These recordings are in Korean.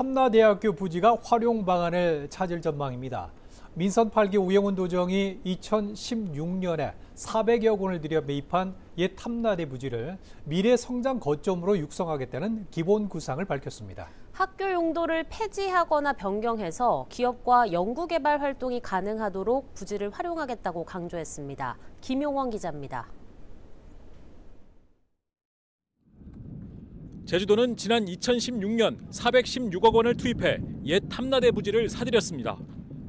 탐나대학교 부지가 활용 방안을 찾을 전망입니다. 민선 8기 우영훈 도정이 2016년에 400여 원을 들여 매입한 옛 탐나대 부지를 미래 성장 거점으로 육성하겠다는 기본 구상을 밝혔습니다. 학교 용도를 폐지하거나 변경해서 기업과 연구개발 활동이 가능하도록 부지를 활용하겠다고 강조했습니다. 김용원 기자입니다. 제주도는 지난 2016년 416억 원을 투입해 옛 탐나대 부지를 사들였습니다.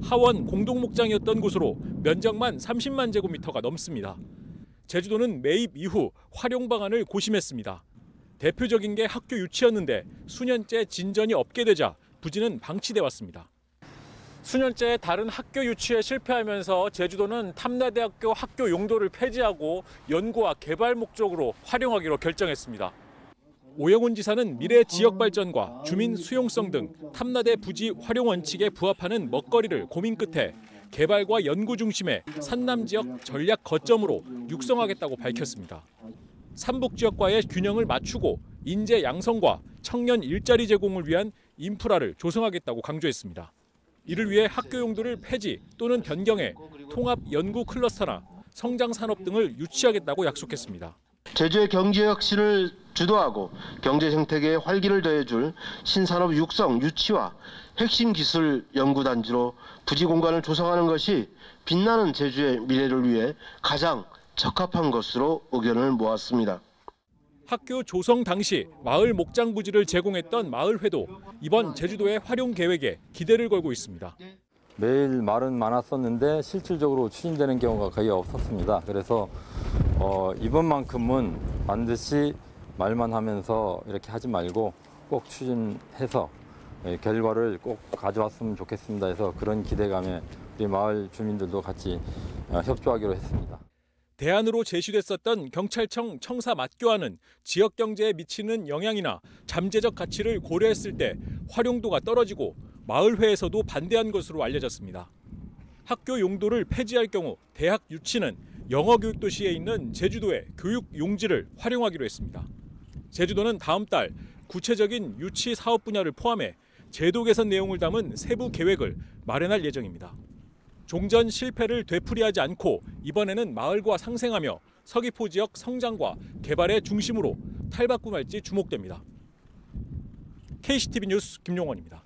하원 공동목장이었던 곳으로 면적만 30만 제곱미터가 넘습니다. 제주도는 매입 이후 활용 방안을 고심했습니다. 대표적인 게 학교 유치였는데 수년째 진전이 없게 되자 부지는 방치돼 왔습니다. 수년째 다른 학교 유치에 실패하면서 제주도는 탐나대학교 학교 용도를 폐지하고 연구와 개발 목적으로 활용하기로 결정했습니다. 오영훈 지사는 미래 지역 발전과 주민 수용성 등 탐나대 부지 활용 원칙에 부합하는 먹거리를 고민 끝에 개발과 연구 중심의 산남 지역 전략 거점으로 육성하겠다고 밝혔습니다. 삼북 지역과의 균형을 맞추고 인재 양성과 청년 일자리 제공을 위한 인프라를 조성하겠다고 강조했습니다. 이를 위해 학교 용도를 폐지 또는 변경해 통합 연구 클러스터나 성장 산업 등을 유치하겠다고 약속했습니다. 제주의 경제 혁신을 주도하고 경제 생태계에 활기를 더해줄 신산업 육성 유치와 핵심 기술 연구 단지로 부지 공간을 조성하는 것이 빛나는 제주의 미래를 위해 가장 적합한 것으로 의견을 모았습니다. 학교 조성 당시 마을 목장 부지를 제공했던 마을회도 이번 제주도의 활용 계획에 기대를 걸고 있습니다. 매일 말은 많았었는데 실질적으로 추진되는 경우가 거의 없었습니다. 그래서 어, 이번만큼은 반드시 말만 하면서 이렇게 하지 말고 꼭 추진해서 예, 결과를 꼭 가져왔으면 좋겠습니다 해서 그런 기대감에 우리 마을 주민들도 같이 어, 협조하기로 했습니다. 대안으로 제시됐었던 경찰청 청사 맞교환은 지역 경제에 미치는 영향이나 잠재적 가치를 고려했을 때 활용도가 떨어지고 마을회에서도 반대한 것으로 알려졌습니다. 학교 용도를 폐지할 경우 대학 유치는 영어교육도시에 있는 제주도의 교육 용지를 활용하기로 했습니다. 제주도는 다음 달 구체적인 유치 사업 분야를 포함해 제도 개선 내용을 담은 세부 계획을 마련할 예정입니다. 종전 실패를 되풀이하지 않고 이번에는 마을과 상생하며 서귀포 지역 성장과 개발의 중심으로 탈바꿈할지 주목됩니다. KCTV 뉴스 김용원입니다.